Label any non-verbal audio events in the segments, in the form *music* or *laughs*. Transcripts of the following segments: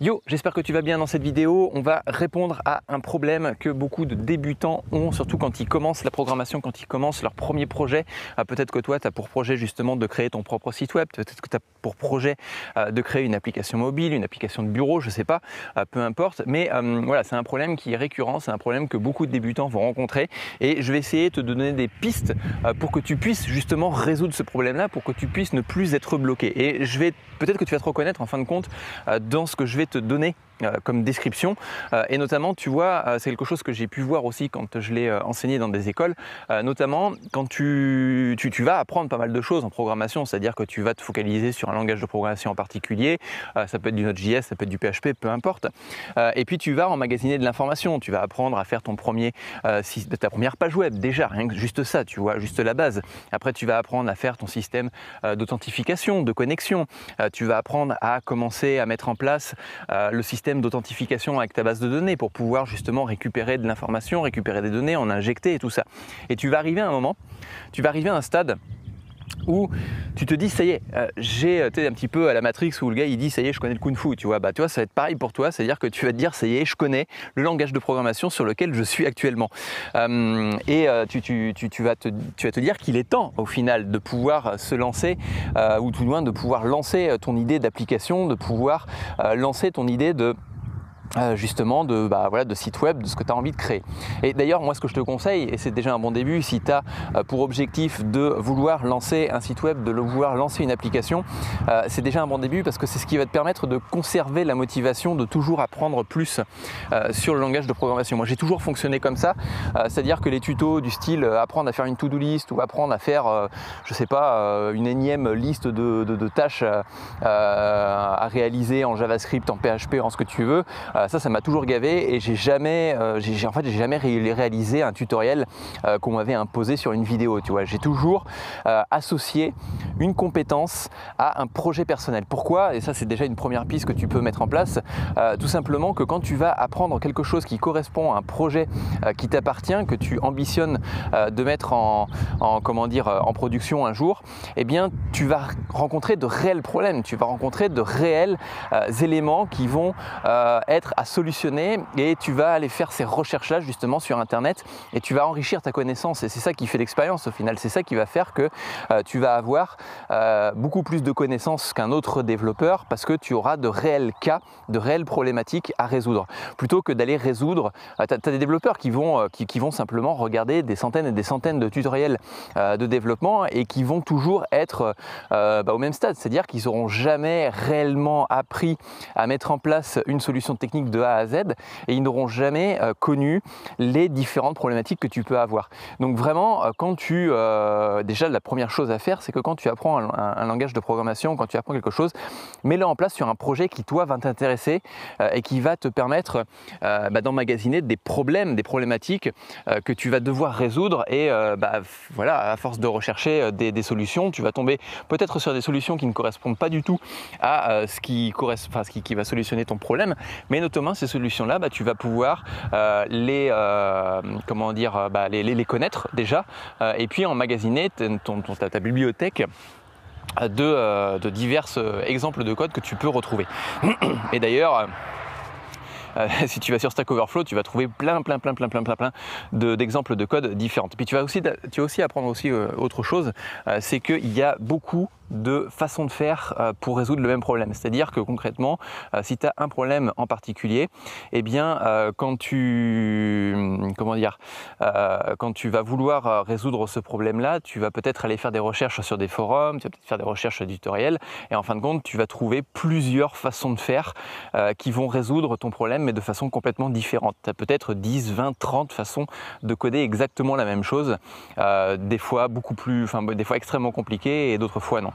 Yo, j'espère que tu vas bien dans cette vidéo. On va répondre à un problème que beaucoup de débutants ont, surtout quand ils commencent la programmation, quand ils commencent leur premier projet. Euh, peut-être que toi, tu as pour projet justement de créer ton propre site web, peut-être que tu as pour projet euh, de créer une application mobile, une application de bureau, je ne sais pas, euh, peu importe. Mais voilà, c'est un problème qui est récurrent, c'est un problème que beaucoup de débutants vont rencontrer. Et je vais essayer de te donner des pistes pour que tu puisses justement résoudre ce problème-là, pour que tu puisses ne plus être bloqué. Et je vais peut-être que tu vas te reconnaître en fin de compte dans ce que je vais te donner euh, comme description. Euh, et notamment, tu vois, euh, c'est quelque chose que j'ai pu voir aussi quand je l'ai enseigné dans des écoles, notamment quand tu, tu, vas apprendre pas mal de choses en programmation, c'est-à-dire que tu vas te focaliser sur un langage de programmation en particulier, ça peut être du Node.js, ça peut être du PHP, peu importe. et puis tu vas emmagasiner de l'information, tu vas apprendre à faire ton premier, ta première page web, déjà, rien que juste ça, tu vois, juste la base. Après, tu vas apprendre à faire ton système d'authentification, de connexion, tu vas apprendre à commencer à mettre en place le système d'authentification avec ta base de données pour pouvoir justement récupérer de l'information, récupérer des données, en injecter et tout ça. Et tu vas arriver à un moment, tu vas arriver à un stade où tu te dis ça y est, euh, j'ai été un petit peu à la Matrix où le gars il dit ça y est, je connais le kung fu, tu vois, bah tu ça va être pareil pour toi, c'est-à-dire que tu vas te dire ça y est, je connais le langage de programmation sur lequel je suis actuellement. Euh, et euh, tu, vas te, tu vas te dire qu'il est temps au final de pouvoir se lancer, ou tout moins de pouvoir lancer ton idée d'application, de pouvoir lancer ton idée de euh, justement de, bah, voilà, de site web, de ce que tu as envie de créer. Et d'ailleurs, moi ce que je te conseille, et c'est déjà un bon début, si tu as euh, pour objectif de vouloir lancer un site web, de vouloir lancer une application, euh, c'est déjà un bon début parce que c'est ce qui va te permettre de conserver la motivation de toujours apprendre plus sur le langage de programmation. Moi j'ai toujours fonctionné comme ça, c'est-à-dire que les tutos du style apprendre à faire une to-do list ou apprendre à faire, je sais pas, une énième liste de, de tâches à réaliser en JavaScript, en PHP, en ce que tu veux, ça, ça m'a toujours gavé et j'ai jamais, euh, j'ai, en fait, j'ai jamais réalisé un tutoriel euh, qu'on m'avait imposé sur une vidéo. Tu vois, j'ai toujours associé une compétence à un projet personnel. Pourquoi? Et ça, c'est déjà une première piste que tu peux mettre en place. tout simplement que quand tu vas apprendre quelque chose qui correspond à un projet qui t'appartient, que tu ambitionnes de mettre en, comment dire, en production un jour, eh bien, tu vas rencontrer de réels problèmes. Tu vas rencontrer de réels éléments qui vont être à solutionner et tu vas aller faire ces recherches-là justement sur Internet et tu vas enrichir ta connaissance et c'est ça qui fait l'expérience au final. C'est ça qui va faire que euh, tu vas avoir euh, beaucoup plus de connaissances qu'un autre développeur parce que tu auras de réels cas, de réelles problématiques à résoudre. Plutôt que d'aller résoudre, euh, tu as, des développeurs qui vont, qui, vont simplement regarder des centaines et des centaines de tutoriels de développement et qui vont toujours être bah, au même stade. C'est-à-dire qu'ils n'auront jamais réellement appris à mettre en place une solution technique de A à Z et ils n'auront jamais euh, connu les différentes problématiques que tu peux avoir. Donc vraiment, euh, quand tu... Euh, déjà, la première chose à faire, c'est que quand tu apprends un, langage de programmation, quand tu apprends quelque chose, mets-le en place sur un projet qui, toi, va t'intéresser et qui va te permettre bah, d'emmagasiner des problèmes, des problématiques que tu vas devoir résoudre et bah, voilà, à force de rechercher des, solutions, tu vas tomber peut-être sur des solutions qui ne correspondent pas du tout à ce, qui, ce va solutionner ton problème, mais ces solutions-là, bah, tu vas pouvoir euh, les, euh, comment dire, euh, bah, les, connaître déjà, et puis emmagasiner ton, ta, ta bibliothèque de, de divers exemples de code que tu peux retrouver. *clears throat* Et d'ailleurs, si tu vas sur Stack Overflow, tu vas trouver plein, plein, plein, plein, plein, plein, plein d'exemples de, code différents. Puis tu vas aussi, tu vas aussi apprendre aussi autre chose, c'est qu'il y a beaucoup de façon de faire euh, pour résoudre le même problème. C'est-à-dire que concrètement, euh, si tu as un problème en particulier, eh bien, euh, quand tu comment dire, quand tu vas vouloir résoudre ce problème-là, tu vas peut-être aller faire des recherches sur des forums, tu vas peut-être faire des recherches tutoriels, et en fin de compte, tu vas trouver plusieurs façons de faire qui vont résoudre ton problème, mais de façon complètement différente. Tu as peut-être 10, 20, 30 façons de coder exactement la même chose, des fois beaucoup plus, enfin des fois extrêmement compliquées et d'autres fois non.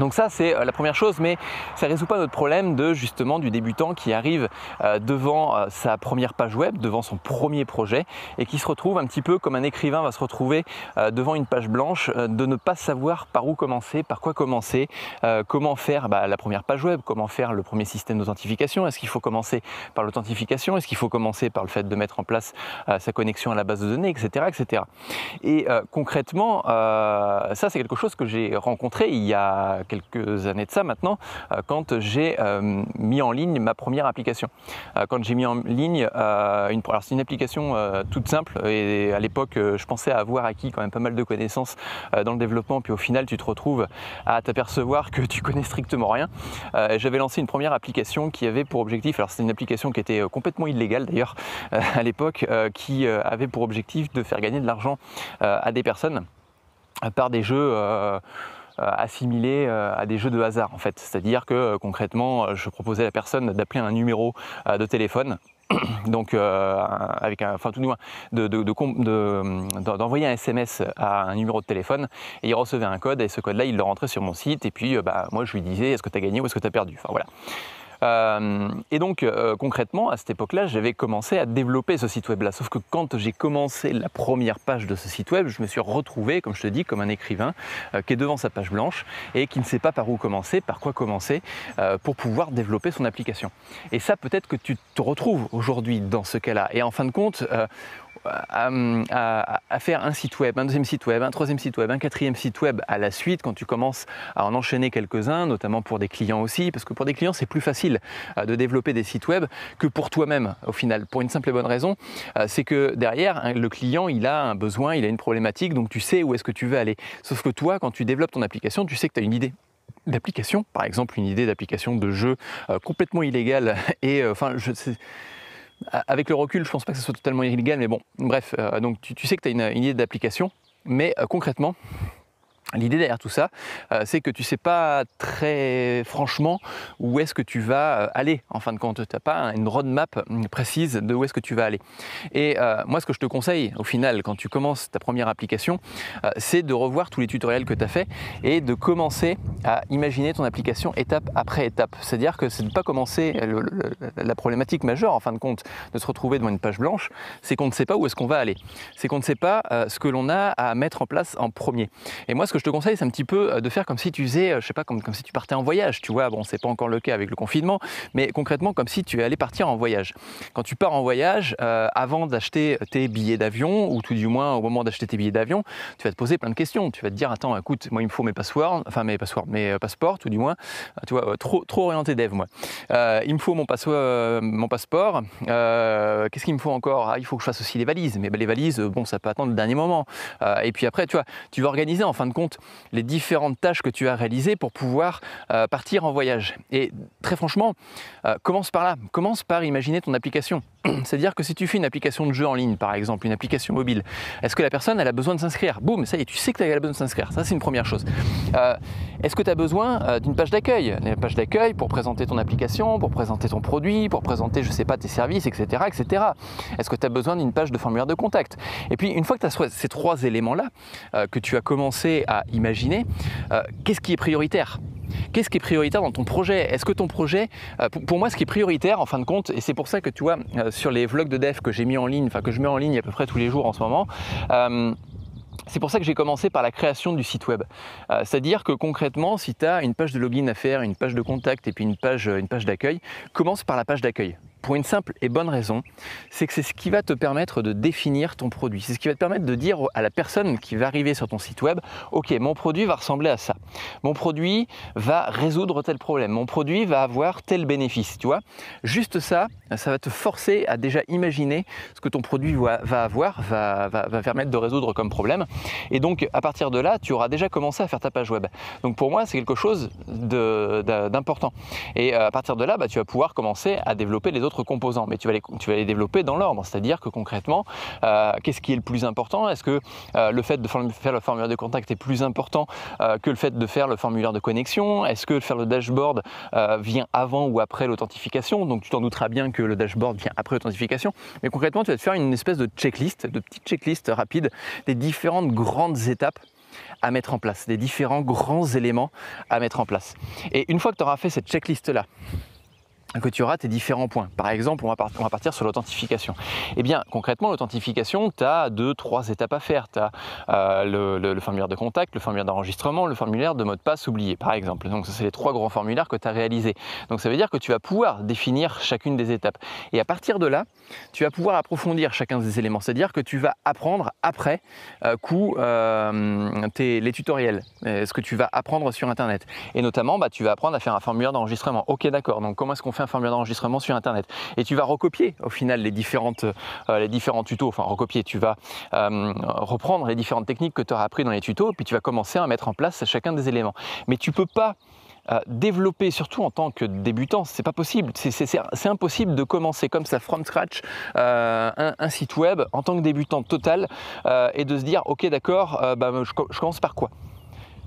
Donc ça c'est euh, la première chose, mais ça ne résout pas notre problème de justement du débutant qui arrive euh, devant euh, sa première page web, devant son premier projet, et qui se retrouve un petit peu comme un écrivain va se retrouver devant une page blanche, de ne pas savoir par où commencer, par quoi commencer, comment faire bah, la première page web, comment faire le premier système d'authentification, est-ce qu'il faut commencer par l'authentification, est-ce qu'il faut commencer par le fait de mettre en place sa connexion à la base de données, etc. etc. Et concrètement, ça c'est quelque chose que j'ai rencontré il y a quelques années de ça maintenant, quand j'ai mis en ligne ma première application. quand j'ai mis en ligne une, alors c'est une application toute simple et à l'époque je pensais avoir acquis quand même pas mal de connaissances dans le développement, puis au final tu te retrouves à t'apercevoir que tu connais strictement rien. J'avais lancé une première application qui avait pour objectif, alors c'était une application qui était complètement illégale d'ailleurs *laughs* à l'époque, qui avait pour objectif de faire gagner de l'argent à des personnes par des jeux euh, euh, assimilés euh, à des jeux de hasard en fait. C'est-à-dire que concrètement, je proposais à la personne d'appeler un numéro de téléphone. *clears throat* Donc, avec un, enfin tout du moins, d'envoyer un SMS à un numéro de téléphone et il recevait un code et ce code-là, il le rentrait sur mon site et puis bah, moi je lui disais est-ce que tu as gagné ou est-ce que tu as perdu? Enfin voilà. Euh, et donc euh, concrètement, à cette époque-là, j'avais commencé à développer ce site web-là. Sauf que quand j'ai commencé la première page de ce site web, je me suis retrouvé, comme je te dis, comme un écrivain euh, qui est devant sa page blanche et qui ne sait pas par où commencer, par quoi commencer, pour pouvoir développer son application. Et ça, peut-être que tu te retrouves aujourd'hui dans ce cas-là. Et en fin de compte, à, faire un site web, un deuxième site web, un troisième site web, un quatrième site web à la suite quand tu commences à en enchaîner quelques-uns, notamment pour des clients aussi, parce que pour des clients c'est plus facile euh, de développer des sites web que pour toi-même au final, pour une simple et bonne raison, euh, c'est que derrière hein, le client il a un besoin, il a une problématique, donc tu sais où est-ce que tu veux aller. Sauf que toi quand tu développes ton application, tu sais que tu as une idée d'application, par exemple une idée d'application de jeu euh, complètement illégale et enfin je sais avec le recul, je pense pas que ce soit totalement illégal, mais bon, bref, euh, donc tu, sais que tu as une, idée d'application, mais euh, concrètement, L'idée derrière tout ça, euh, c'est que tu ne sais pas très franchement où est-ce que tu vas euh, aller en fin de compte. Tu n'as pas une roadmap précise de où est-ce que tu vas aller. Et euh, moi, ce que je te conseille au final, quand tu commences ta première application, c'est de revoir tous les tutoriels que tu as fait et de commencer à imaginer ton application étape après étape. C'est-à-dire que c'est de ne pas commencer la problématique majeure en fin de compte de se retrouver devant une page blanche, c'est qu'on ne sait pas où est-ce qu'on va aller. C'est qu'on ne sait pas ce que l'on a à mettre en place en premier. Et moi, ce que je te conseille, c'est un petit peu euh, de faire comme si tu faisais, euh, je sais pas, comme, comme si tu partais en voyage, tu vois. Bon, c'est pas encore le cas avec le confinement, mais concrètement, comme si tu allais partir en voyage. Quand tu pars en voyage, euh, avant d'acheter tes billets d'avion, ou tout du moins au moment d'acheter tes billets d'avion, tu vas te poser plein de questions. Tu vas te dire, attends, écoute, moi, il me faut mes passeports, enfin mes passeports, mes passeports, tout du moins. Tu vois, trop, trop orienté dev, moi. il me faut mon, passeport. mon passeport. Qu'est-ce qu'il me faut encore? Ah, Il faut que je fasse aussi les valises. Mais ben, les valises, bon, ça peut attendre le dernier moment. et puis après, tu vois, tu vas organiser en fin de les différentes tâches que tu as réalisées pour pouvoir euh, partir en voyage. Et très franchement, euh, commence par là. Commence par imaginer ton application. *clears throat* C'est-à-dire que si tu fais une application de jeu en ligne, par exemple, une application mobile, est-ce que la personne a besoin de s'inscrire? Boum, ça y est, tu sais que tu as besoin de s'inscrire. Ça, c'est une première chose. Euh, est-ce que tu as besoin d'une page d'accueil? Une page d'accueil pour présenter ton application, pour présenter ton produit, pour présenter, je sais pas, tes services, etc. etc. Est-ce que tu as besoin d'une page de formulaire de contact? Et puis, une fois que tu as ces trois éléments-là, que tu as commencé à imaginer, euh, qu'est-ce qui est prioritaire? Qu'est-ce qui est prioritaire dans ton projet? Est-ce que ton projet, euh, pour, moi, ce qui est prioritaire en fin de compte, et c'est pour ça que tu vois, euh, sur les vlogs de dev que j'ai mis en ligne, enfin que je mets en ligne à peu près tous les jours en ce moment, c'est pour ça que j'ai commencé par la création du site web. C'est-à-dire que concrètement, si tu as une page de login à faire, une page de contact et puis une page d'accueil, commence par la page d'accueil pour une simple et bonne raison, c'est que c'est ce qui va te permettre de définir ton produit. C'est ce qui va te permettre de dire à la personne qui va arriver sur ton site web, ok, mon produit va ressembler à ça. Mon produit va résoudre tel problème. Mon produit va avoir tel bénéfice. Tu vois, juste ça, ça va te forcer à déjà imaginer ce que ton produit va avoir, va, permettre de résoudre comme problème. Et donc, à partir de là, tu auras déjà commencé à faire ta page web. Donc, pour moi, c'est quelque chose d'important. Et euh, à partir de là, bah, tu vas pouvoir commencer à développer les autres composants, mais tu vas les, tu vas les développer dans l'ordre. C'est-à-dire que concrètement, euh, qu'est-ce qui est le plus important? Est-ce que euh, le fait de faire le formulaire de contact est plus important euh, que le fait de faire le formulaire de connexion? Est-ce que faire le dashboard vient avant ou après l'authentification? Donc tu t'en douteras bien que le dashboard vient après l'authentification. Mais concrètement, tu vas te faire une espèce de checklist, de petite checklist rapide des différentes grandes étapes à mettre en place, des différents grands éléments à mettre en place. Et une fois que tu auras fait cette checklist-là, que tu auras tes différents points. Par exemple, on va, partir sur l'authentification. Eh bien, concrètement, l'authentification, tu as deux, trois étapes à faire. Tu as euh, le, formulaire de contact, le formulaire d'enregistrement, le formulaire de mot de passe oublié, par exemple. Donc, ça, c'est les trois grands formulaires que tu as réalisés. Donc, ça veut dire que tu vas pouvoir définir chacune des étapes. Et à partir de là, tu vas pouvoir approfondir chacun des éléments. C'est-à-dire que tu vas apprendre après euh, euh, les tutoriels, ce que tu vas apprendre sur Internet. Et notamment, bah, tu vas apprendre à faire un formulaire d'enregistrement. Ok, d'accord. Donc, comment est-ce qu'on fait un formulaire d'enregistrement sur Internet. Et tu vas recopier au final les, différentes, euh, les différents tutos, enfin recopier, tu vas euh, reprendre les différentes techniques que tu auras appris dans les tutos, puis tu vas commencer à mettre en place chacun des éléments. Mais tu peux pas euh, développer, surtout en tant que débutant, c'est pas possible. C'est impossible de commencer comme ça, from scratch, un, site web en tant que débutant total et de se dire, ok, d'accord, bah, je commence par quoi?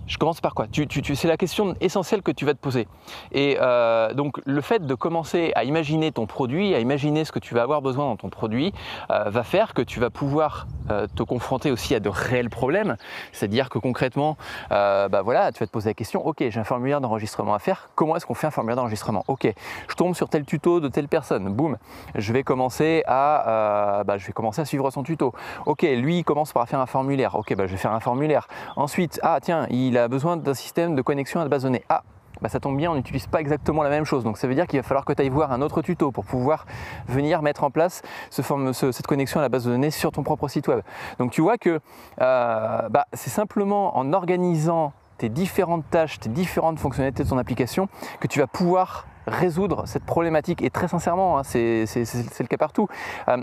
Je commence par quoi? C'est la question essentielle que tu vas te poser. Et euh, donc le fait de commencer à imaginer ton produit, à imaginer ce que tu vas avoir besoin dans ton produit, euh, va faire que tu vas pouvoir euh, te confronter aussi à de réels problèmes. C'est-à-dire que concrètement, bah voilà, tu vas te poser la question, ok, j'ai un formulaire d'enregistrement à faire, comment est-ce qu'on fait un formulaire d'enregistrement? Ok, je tombe sur tel tuto de telle personne, boum, je vais commencer à, bah, je vais commencer à suivre son tuto. Ok, lui il commence par faire un formulaire, ok, bah, je vais faire un formulaire. Ensuite, ah tiens, il il a besoin d'un système de connexion à la base de données. Ah, bah ça tombe bien, on n'utilise pas exactement la même chose. Donc ça veut dire qu'il va falloir que tu ailles voir un autre tuto pour pouvoir venir mettre en place cette connexion à la base de données sur ton propre site web. Donc tu vois que euh, bah, c'est simplement en organisant tes différentes tâches, tes différentes fonctionnalités de ton application que tu vas pouvoir résoudre cette problématique. Et très sincèrement, hein, c'est le cas partout. Euh,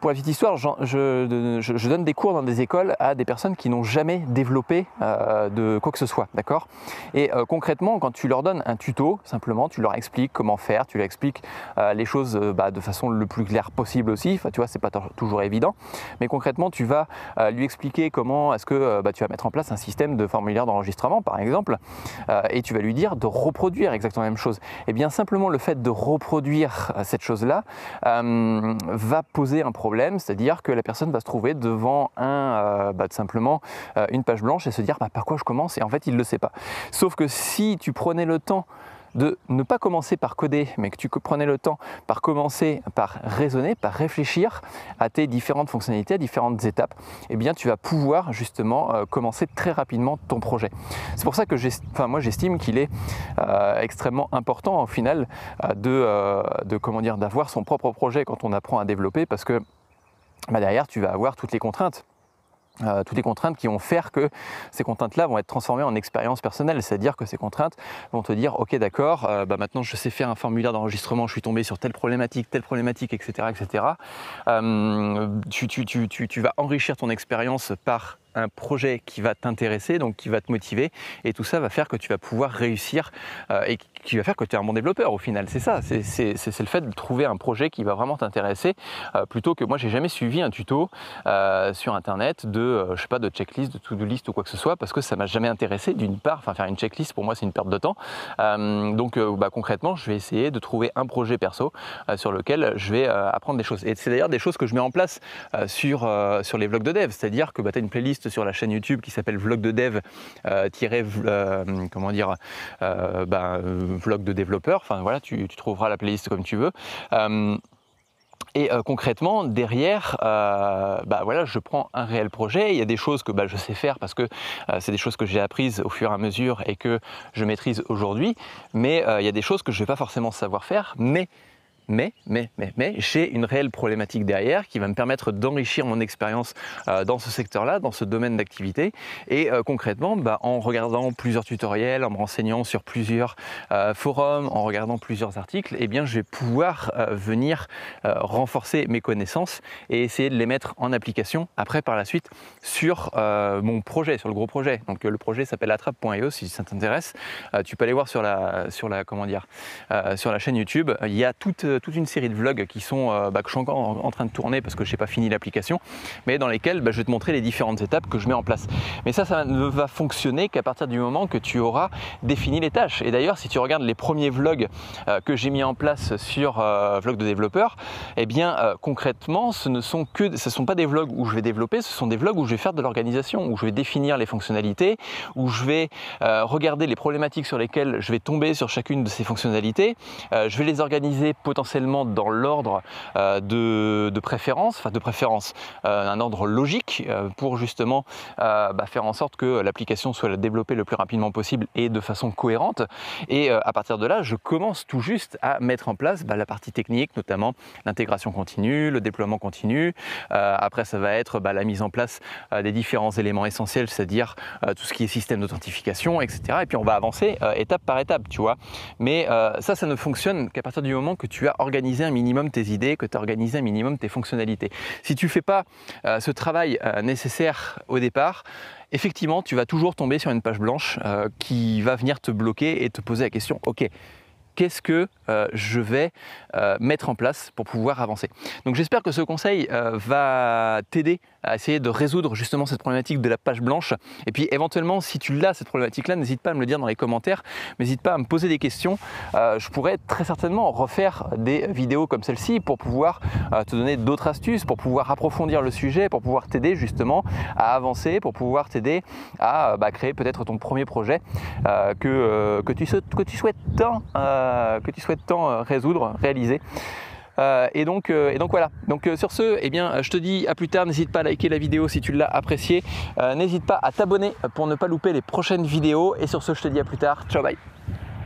pour la petite histoire, je, donne des cours dans des écoles à des personnes qui n'ont jamais développé euh, de quoi que ce soit, d'accord? Et euh, concrètement, quand tu leur donnes un tuto, simplement, tu leur expliques comment faire, tu leur expliques euh, les choses bah, de façon le plus claire possible aussi. Enfin, tu vois, c'est pas toujours évident, mais concrètement, tu vas lui expliquer comment est-ce que bah, tu vas mettre en place un système de formulaire d'enregistrement, par exemple, et tu vas lui dire de reproduire exactement la même chose. Et eh bien simplement, le fait de reproduire cette chose-là va poser un problème c'est-à-dire que la personne va se trouver devant un, euh, bah, simplement euh, une page blanche et se dire bah, par quoi je commence? Et en fait il ne le sait pas. Sauf que si tu prenais le temps de ne pas commencer par coder, mais que tu prenais le temps par commencer par raisonner, par réfléchir à tes différentes fonctionnalités, à différentes étapes, eh bien tu vas pouvoir justement euh, commencer très rapidement ton projet. C'est pour ça que enfin, moi j'estime qu'il est euh, extrêmement important au final de, de comment dire d'avoir son propre projet quand on apprend à développer parce que bah, derrière tu vas avoir toutes les contraintes euh, toutes les contraintes qui vont faire que ces contraintes-là vont être transformées en expérience personnelle, c'est-à-dire que ces contraintes vont te dire, ok d'accord, euh, bah, maintenant je sais faire un formulaire d'enregistrement, je suis tombé sur telle problématique, telle problématique, etc. etc. Euh, tu, tu, vas enrichir ton expérience par un projet qui va t'intéresser, donc qui va te motiver, et tout ça va faire que tu vas pouvoir réussir euh, et qui va faire que tu es un bon développeur au final. C'est ça, c'est le fait de trouver un projet qui va vraiment t'intéresser, euh, plutôt que moi j'ai jamais suivi un tuto euh, sur internet de, je sais pas, de checklist, de to-do list ou quoi que ce soit, parce que ça m'a jamais intéressé d'une part, enfin faire une checklist pour moi c'est une perte de temps. donc bah, concrètement, je vais essayer de trouver un projet perso sur lequel je vais apprendre des choses. Et c'est d'ailleurs des choses que je mets en place sur, sur les vlogs de dev, c'est-à-dire que bah, tu as une playlist sur la chaîne YouTube qui s'appelle Vlog de Dev, euh, euh, comment dire, euh, ben, vlog de développeur. Enfin voilà, tu, trouveras la playlist comme tu veux. Et concrètement, derrière, bah je prends un réel projet. Il y a des choses que bah, je sais faire parce que c'est des choses que j'ai apprises au fur et à mesure et que je maîtrise aujourd'hui. Mais il y a des choses que je ne vais pas forcément savoir faire, mais mais, mais, mais, mais j'ai une réelle problématique derrière qui va me permettre d'enrichir mon expérience euh, dans ce secteur-là, dans ce domaine d'activité. Et euh, concrètement, bah, en regardant plusieurs tutoriels, en me renseignant sur plusieurs euh, forums, en regardant plusieurs articles, eh bien, je vais pouvoir venir renforcer mes connaissances et essayer de les mettre en application après par la suite sur mon projet, sur le gros projet. Donc le projet s'appelle attrape.io si ça t'intéresse. tu peux aller voir sur la, sur la, comment dire, sur la chaîne YouTube. Il y a toute toute une série de vlogs qui sont, bah, que je suis encore en, train de tourner parce que je n'ai pas fini l'application, mais dans lesquels bah, je vais te montrer les différentes étapes que je mets en place. Mais ça, ça ne va fonctionner qu'à partir du moment que tu auras défini les tâches. Et d'ailleurs, si tu regardes les premiers vlogs que j'ai mis en place sur vlog de développeur, eh bien concrètement, ce ne sont que, sont pas des vlogs où je vais développer, ce sont des vlogs où je vais faire de l'organisation, où je vais définir les fonctionnalités, où je vais regarder les problématiques sur lesquelles je vais tomber sur chacune de ces fonctionnalités. Euh, je vais les organiser potentiellement dans l'ordre euh, de, préférence, enfin de préférence, euh, un ordre logique pour justement bah, faire en sorte que l'application soit développée le plus rapidement possible et de façon cohérente. Et à partir de là, je commence tout juste à mettre en place bah, la partie technique, notamment l'intégration continue, le déploiement continu. après, ça va être bah, la mise en place des différents éléments essentiels, c'est-à-dire tout ce qui est système d'authentification, etc. Et puis on va avancer étape par étape, tu vois. Mais euh, ça, ça ne fonctionne qu'à partir du moment que tu as organisé un minimum tes idées, que tu as organisé un minimum tes fonctionnalités. Si tu ne fais pas euh, ce travail euh, nécessaire au départ, effectivement, tu vas toujours tomber sur une page blanche qui va venir te bloquer et te poser la question, ok, qu'est-ce que euh, je vais euh, mettre en place pour pouvoir avancer? Donc j'espère que ce conseil euh, va t'aider à essayer de résoudre justement cette problématique de la page blanche. Et puis éventuellement, si tu l'as, cette problématique-là, n'hésite pas à me le dire dans les commentaires, n'hésite pas à me poser des questions. je pourrais très certainement refaire des vidéos comme celle-ci pour pouvoir te donner d'autres astuces, pour pouvoir approfondir le sujet, pour pouvoir t'aider justement à avancer, pour pouvoir t'aider à bah, créer peut-être ton premier projet que, que, tu, souhaites tant euh, que tu souhaites tant euh, résoudre, réaliser. Euh, et, donc, et donc voilà. Donc sur ce, eh bien, je te dis à plus tard. N'hésite pas à liker la vidéo si tu l'as appréciée. N'hésite pas à t'abonner pour ne pas louper les prochaines vidéos. Et sur ce, je te dis à plus tard. Ciao, bye.